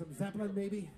Some Zeppelin, maybe?